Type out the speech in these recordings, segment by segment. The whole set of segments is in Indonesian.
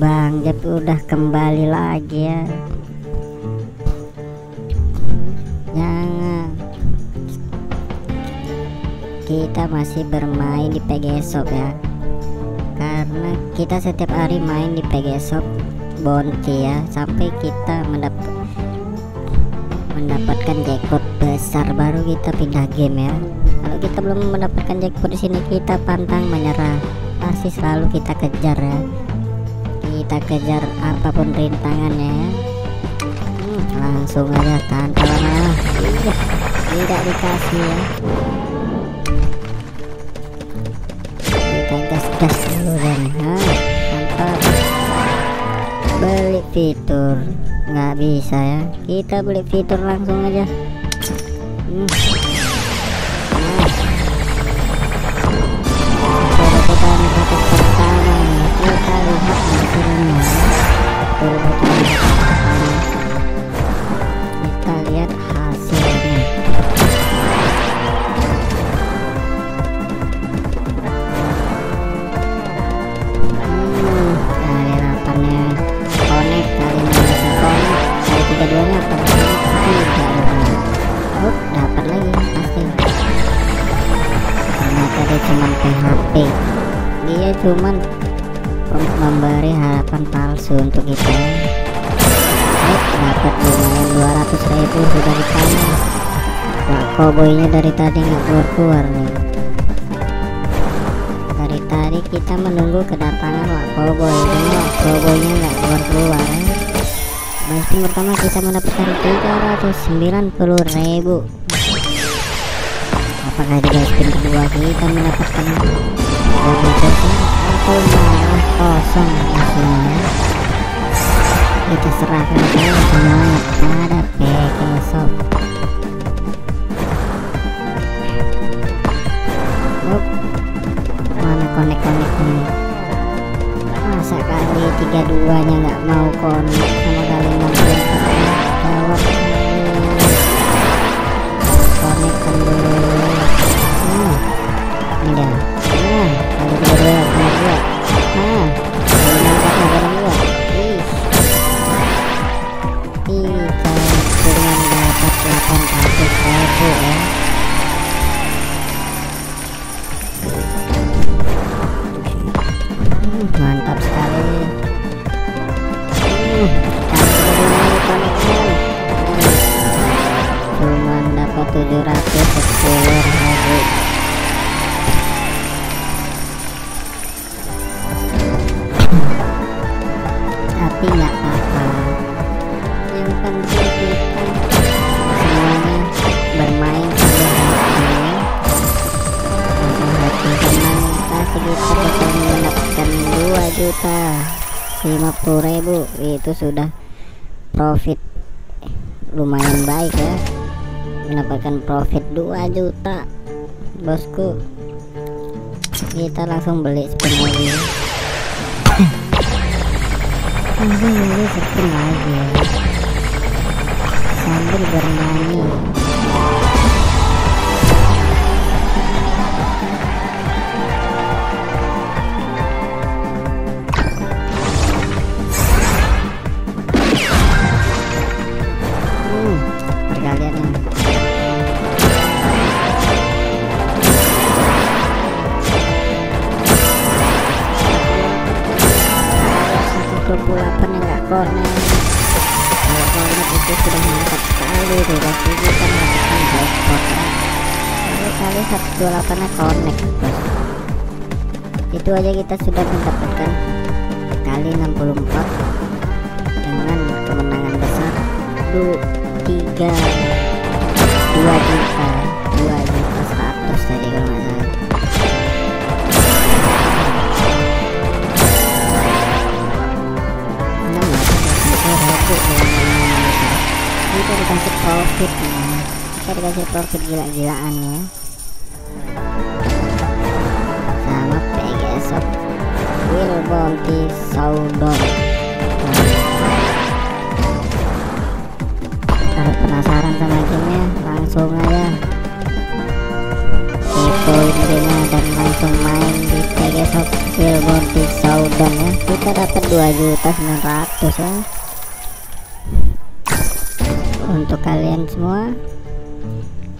Bang Jep udah kembali lagi ya. Jangan. Kita masih bermain di PG Shop ya. Karena kita setiap hari main di PG Shop Bonti ya. Sampai kita mendapat mendapatkan jackpot besar baru kita pindah game ya. Kalau kita belum mendapatkan jackpot di sini kita pantang menyerah. Pasti selalu kita kejar ya kita kejar apa pun rintangannya. Ya hmm, langsung aja tanpa lama iya tidak dikasih ya. Kita gas-gas dulu dan ah, mantap. Beli fitur. Nggak bisa ya. Kita beli fitur langsung aja. Hmm. Cuman memberi harapan palsu untuk kita. Oh, dapat lumayan 200 ribu sudah di tangan Wah, koboynya dari tadi nggak keluar-keluar nih. Dari tadi kita menunggu kedatangan Wak Cowboy. Ini Cowboynya nggak keluar-keluar ya. Pertama kita mendapatkan 390 ribu apakah di basting kedua? Kita mendapatkan besar atau malah kosong hasilnya kita serahkan saja semuanya pada PK Shop Up. mana konek-konek ini masa kali tiga duanya nggak mau konek? Sama hmm, cuma dapat 710 ribu tapi nggak apa-apa. Yang penting kita semuanya bermain sambil hati. Sambil hati tenang pasti kita bakal mendapatkan 2 juta. 50 ribu. Itu sudah profit lumayan baik ya. Mendapatkan profit 2 juta bosku. Kita langsung beli spin lagi langsung beli spin lagi ya. Sambil bernyanyi karena Kalau itu sudah mantap sekali Tuh Rossi bisa melakukan jackpot Lalu kali 128 nya connect. Itu aja kita sudah mendapatkan Kali 64 Dengan kemenangan besar. 2, 3 profit nih kita dikasih profit gila-gilaan ya sama PGSop Will Bounty Saudon. Kalau penasaran sama gamenya langsung aja. Kepoin videonya dan langsung main di Silver di Showdown ya. Kita dapat 2 juta 900 ya untuk kalian semua.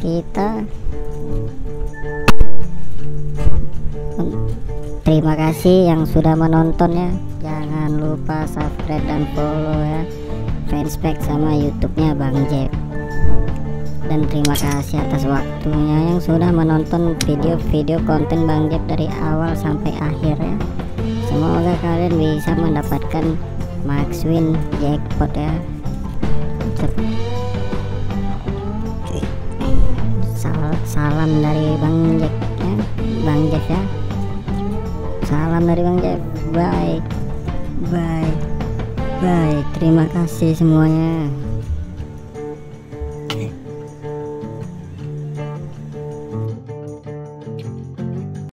Kita terima kasih yang sudah menonton ya. Jangan lupa subscribe dan follow ya. Fanspage sama youtube-nya Bang Jeff dan terima kasih atas waktunya yang sudah menonton video-video konten Bang Jeff dari awal sampai akhir ya. Semoga kalian bisa mendapatkan max win jackpot ya salam dari Bang Jack ya. Bang Jeff ya. Salam dari Bang Jeff bye bye bye terima kasih semuanya